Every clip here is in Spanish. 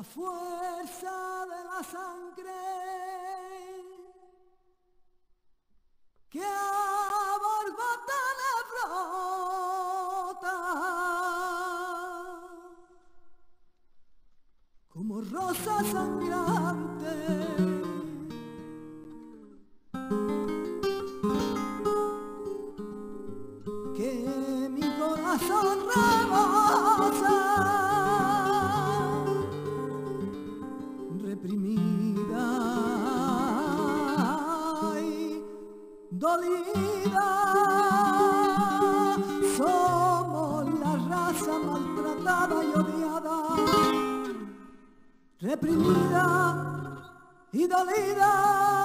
La fuerza de la sangre que a borbotana brota como rosa sangrante. Maltratada y odiada, reprimida y dolida.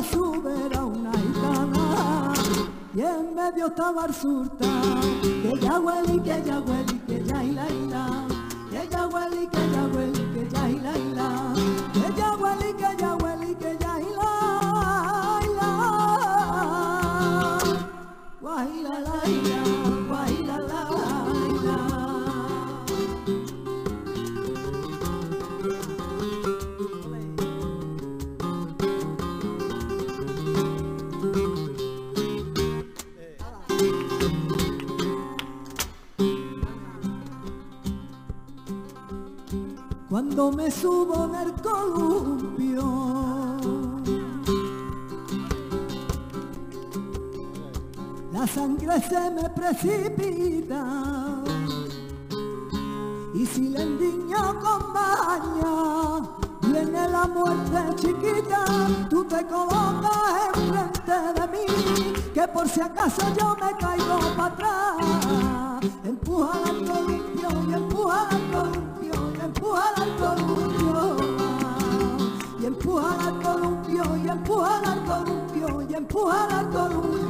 Y a su vera una gitana y en medio estaba el surta que ya huele y que ya huele y que ya hila hila que ya huele y que ya huele y que ya hila hila que ya cuando me subo en el columpio. La sangre se me precipita y si le endiño con maña viene la muerte chiquita, tú te colocas enfrente de mí, que por si acaso yo me caigo para atrás, empuja al columpio y empuja al columpio y empuja y empuja al columpio y empuja al columpio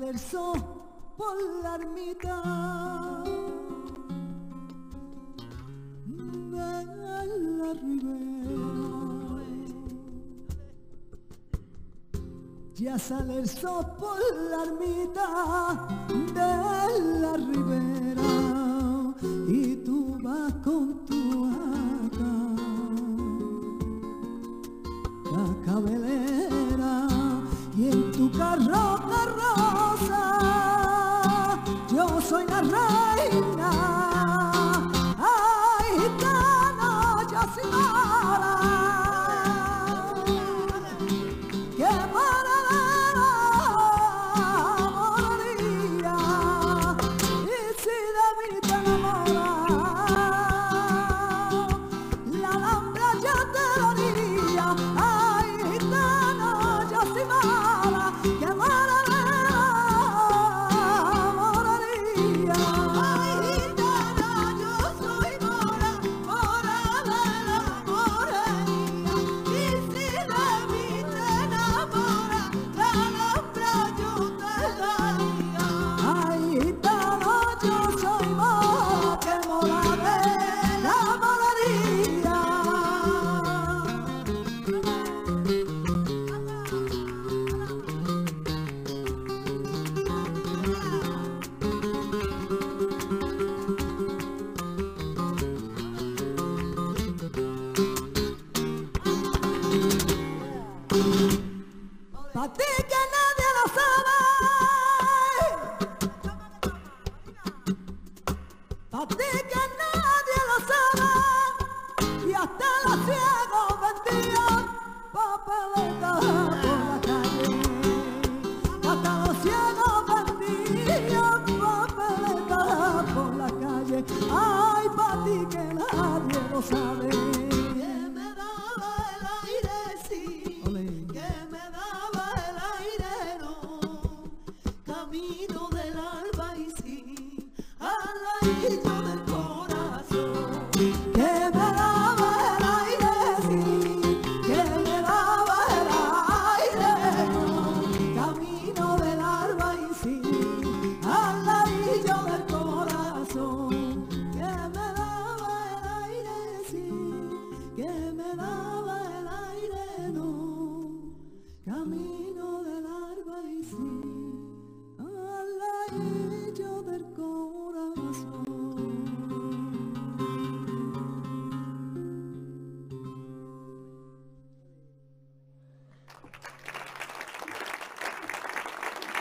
Sol por la ermita de la ribera. Ya sale por la ermita de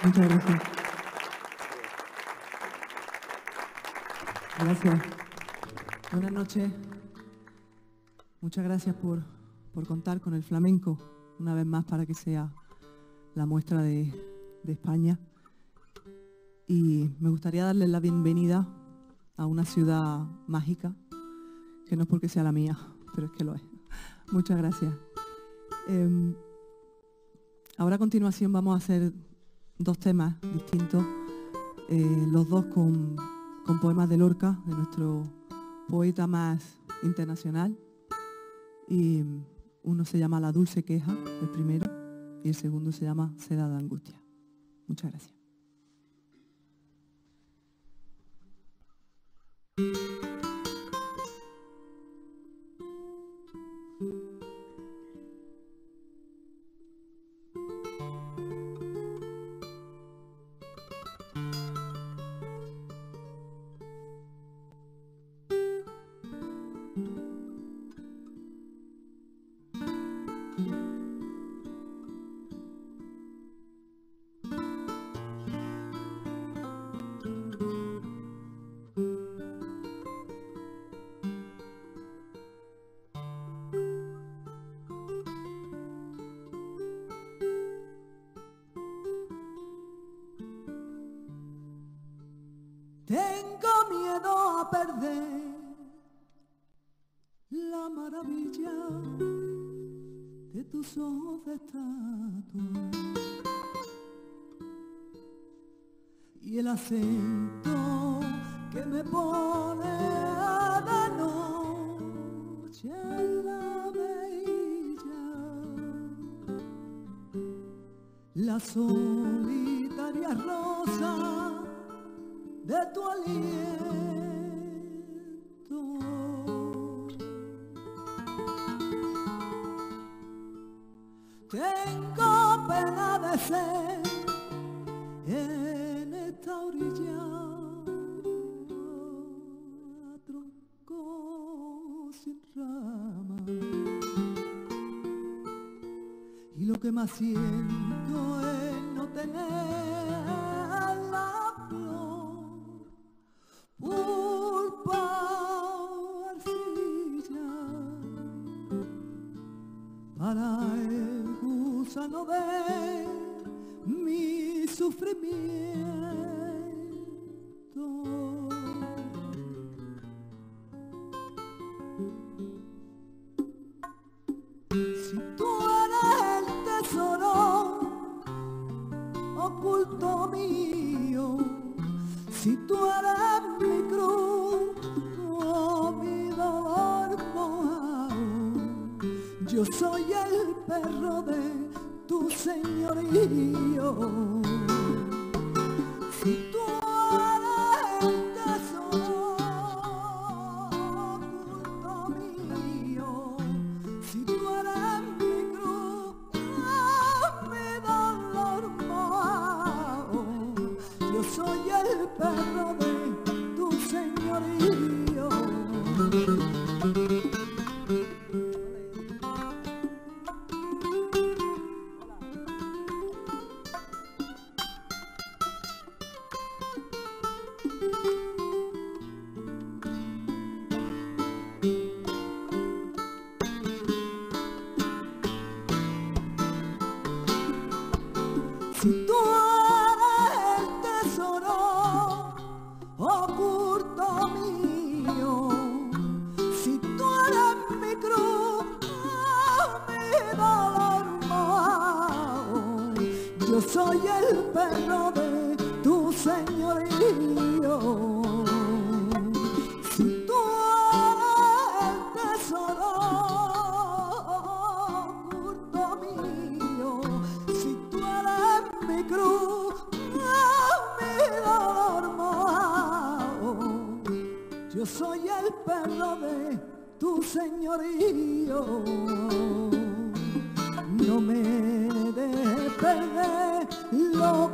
Muchas gracias. Gracias. Buenas noches. Muchas gracias por, contar con el flamenco una vez más para que sea la muestra de, de España. Y me gustaría darles la bienvenida a una ciudad mágica, que no es porque sea la mía, pero es que lo es. Muchas gracias. Em, ahora a continuación vamos a hacer dos temas distintos, eh, los dos con, poemas de Lorca, de nuestro poeta más internacional. Y uno se llama La Dulce Queja, el primero, y el segundo se llama Seda de Angustia. Muchas gracias. Y el acento que me pone de noche en la bella la solitaria rosa de tu aliento que más siento es no tener oculto mío, si tú eres mi cruz, oh, mi dolor yo soy el perro de tu señorío. Soy el perro de tu señorío. Si tú eres el tesoro oculto mío, si tú eres mi cruz, mi dolor mojado, yo soy el perro de tu señorío. No me dejes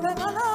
lo que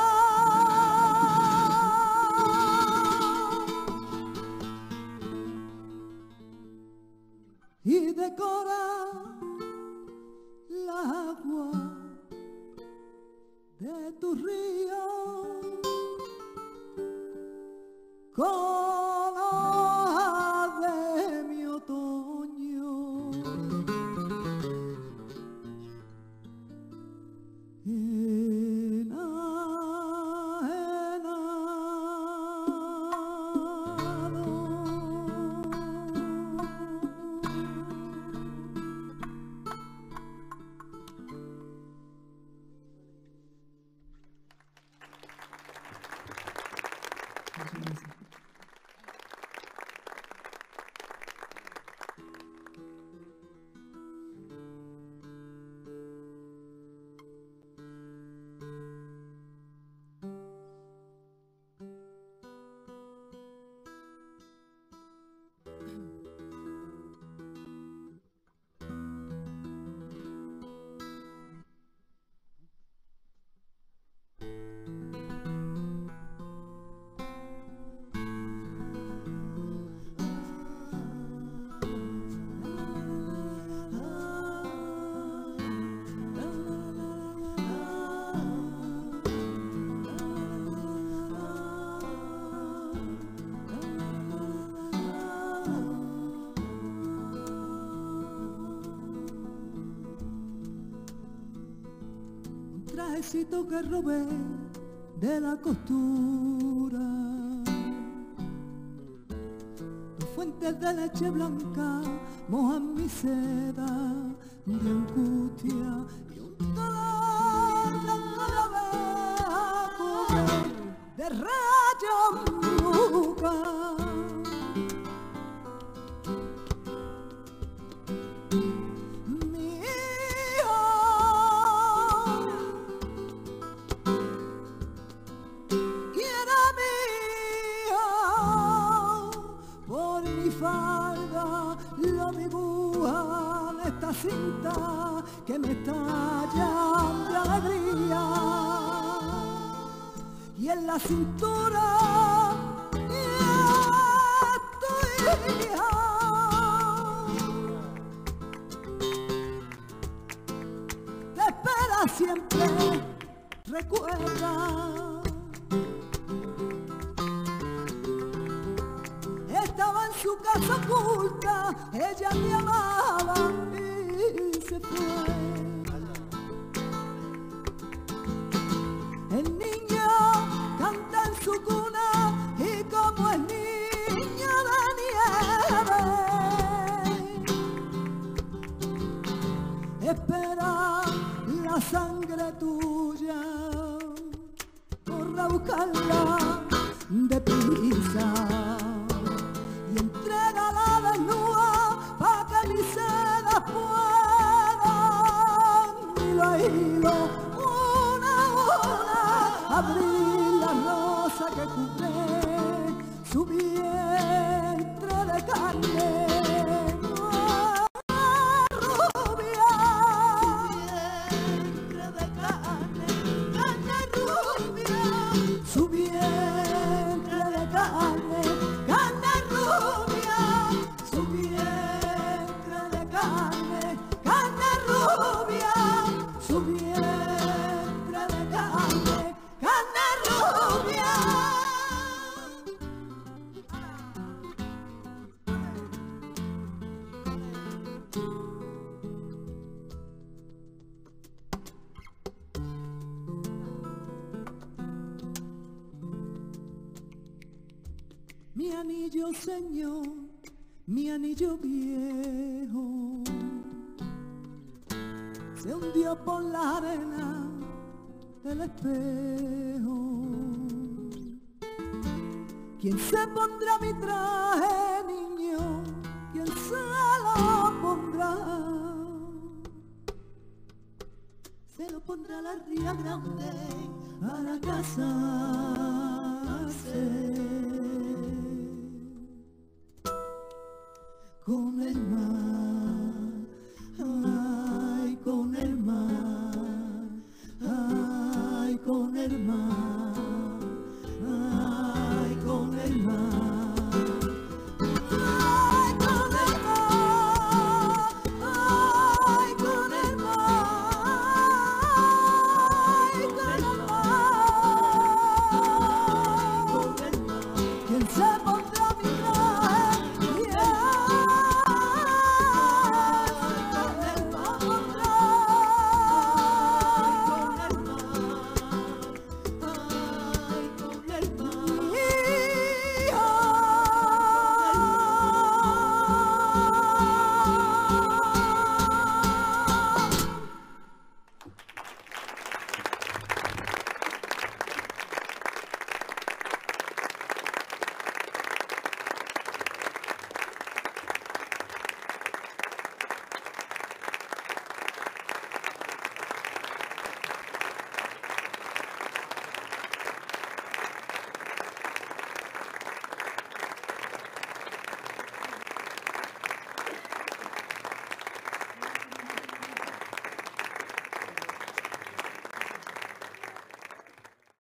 trajecito que robé de la costura. Tus fuentes de leche blanca mojan mi seda de angustia y un dolor blanco de abeja de rayos dibujan esta cinta que me estalla de alegría y en la cintura y tu hija te espera siempre, recuerda. Estaba en su casa ella me amaba y se fue. El niño canta en su cuna y como es niño de nieve espera la sangre tuya, a buscarla deprisa anillo viejo, se hundió por la arena el espejo. ¿Quién se pondrá mi traje, niño? ¿Quién se lo pondrá? Se lo pondrá la ría grande para casarse.